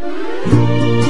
a